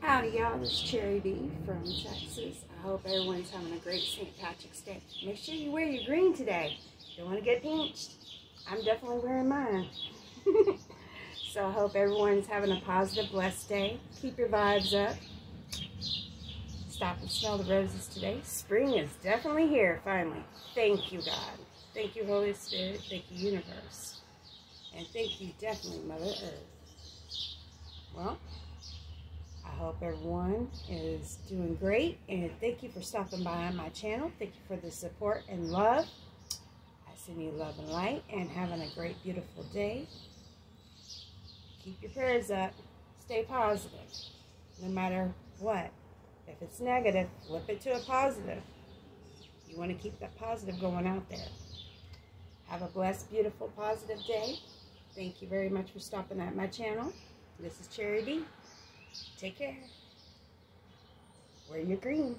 Howdy y'all, this is Cherry B from Texas. I hope everyone's having a great St. Patrick's Day. Make sure you wear your green today. Don't want to get pinched. I'm definitely wearing mine. so I hope everyone's having a positive, blessed day. Keep your vibes up. Stop and smell the roses today. Spring is definitely here, finally. Thank you, God. Thank you, Holy Spirit. Thank you, Universe. And thank you, definitely, Mother Earth. Well, hope everyone is doing great and thank you for stopping by on my channel. Thank you for the support and love. I send you love and light and having a great, beautiful day. Keep your prayers up. Stay positive no matter what. If it's negative, flip it to a positive. You want to keep that positive going out there. Have a blessed, beautiful, positive day. Thank you very much for stopping at my channel. This is B. Take care. Wear your green.